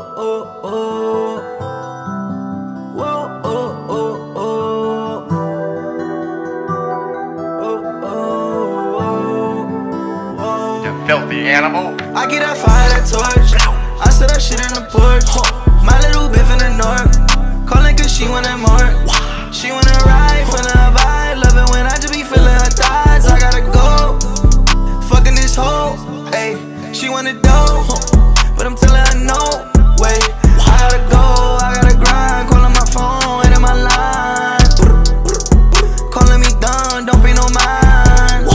You filthy animal. I get that fire, that torch. I set that shit in the porch. My little biff in the north. Calling cause she want that mark. She wanna ride, feeling a vibe. Love it when I just be feeling her thighs. I gotta go. Fucking this hoe. Ayy, she wanna dough. But I'm telling her no. Wait, I gotta go. I gotta grind. Calling my phone, and my line. Calling me dumb, don't pay no mind.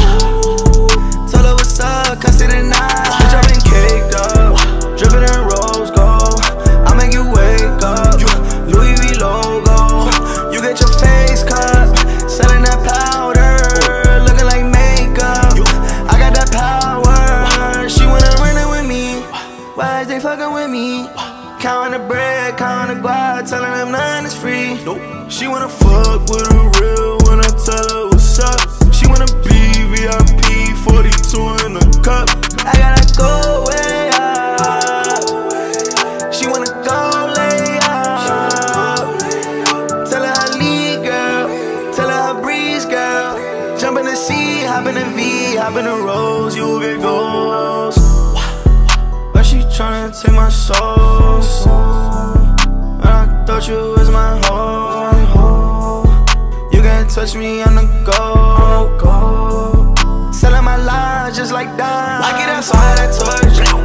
Told her what's up, cuss it at night. Bitch, I been caked up, dripping in rose gold. I make you wake up, Louis V logo. You get your face cut, selling that powder, looking like makeup. I got that power. She wanna run it with me. Why is they fucking with me? Counting the bread, counting the guap, telling them nothing is free. Nope. She wanna fuck with a real when I tell her what's up. She wanna be VIP 42 in a cup. I gotta go way. She wanna go lay up. Tell her her lead, girl. Tell her her breeze, girl. Jump in the sea, hop in the V, hop in the rose, you will get ghost. Tryna take my soul. And I thought you was my hoe. You can't touch me on the go. Selling my lies just like that. I get outside that torch.